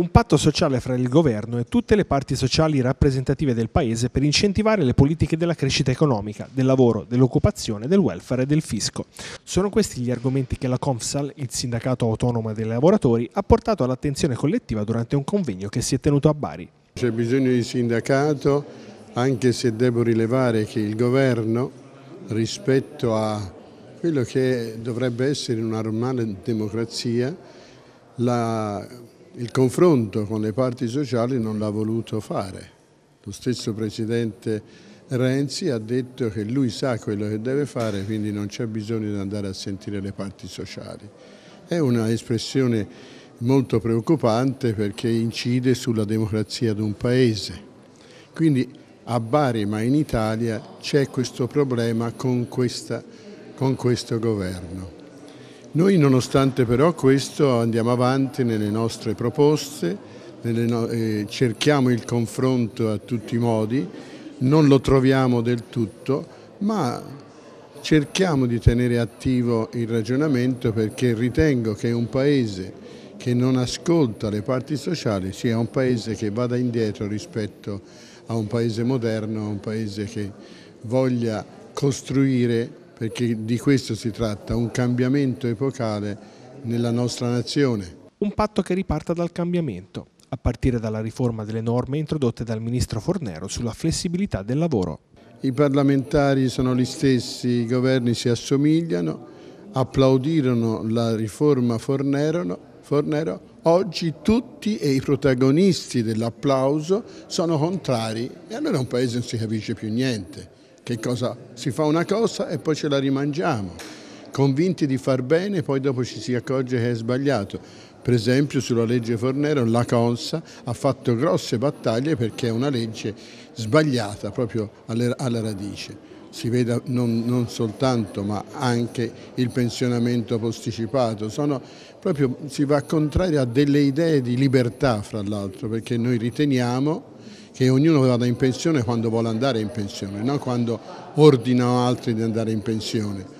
Un patto sociale fra il governo e tutte le parti sociali rappresentative del Paese per incentivare le politiche della crescita economica, del lavoro, dell'occupazione, del welfare e del fisco. Sono questi gli argomenti che la Confsal, il sindacato autonomo dei lavoratori, ha portato all'attenzione collettiva durante un convegno che si è tenuto a Bari. C'è bisogno di sindacato, anche se devo rilevare che il governo, rispetto a quello che dovrebbe essere una normale democrazia, la, il confronto con le parti sociali non l'ha voluto fare. Lo stesso Presidente Renzi ha detto che lui sa quello che deve fare, quindi non c'è bisogno di andare a sentire le parti sociali. È una espressione molto preoccupante perché incide sulla democrazia di un Paese. Quindi a Bari, ma in Italia, c'è questo problema con questa con questo governo. Noi nonostante però questo andiamo avanti nelle nostre proposte, nelle no eh, cerchiamo il confronto a tutti i modi, non lo troviamo del tutto, ma cerchiamo di tenere attivo il ragionamento perché ritengo che un Paese che non ascolta le parti sociali sia un Paese che vada indietro rispetto a un Paese moderno, a un Paese che voglia costruire perché di questo si tratta, un cambiamento epocale nella nostra nazione. Un patto che riparta dal cambiamento, a partire dalla riforma delle norme introdotte dal Ministro Fornero sulla flessibilità del lavoro. I parlamentari sono gli stessi, i governi si assomigliano, applaudirono la riforma Fornero, Fornero oggi tutti e i protagonisti dell'applauso sono contrari e allora un paese non si capisce più niente che cosa si fa una cosa e poi ce la rimangiamo, convinti di far bene poi dopo ci si accorge che è sbagliato. Per esempio sulla legge Fornero la Consa ha fatto grosse battaglie perché è una legge sbagliata proprio alla radice. Si vede non, non soltanto ma anche il pensionamento posticipato, Sono proprio, si va contrario a delle idee di libertà fra l'altro perché noi riteniamo che ognuno vada in pensione quando vuole andare in pensione, non quando ordina altri di andare in pensione.